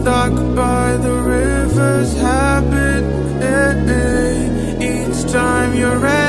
stuck by the river's habit. Each time you're ready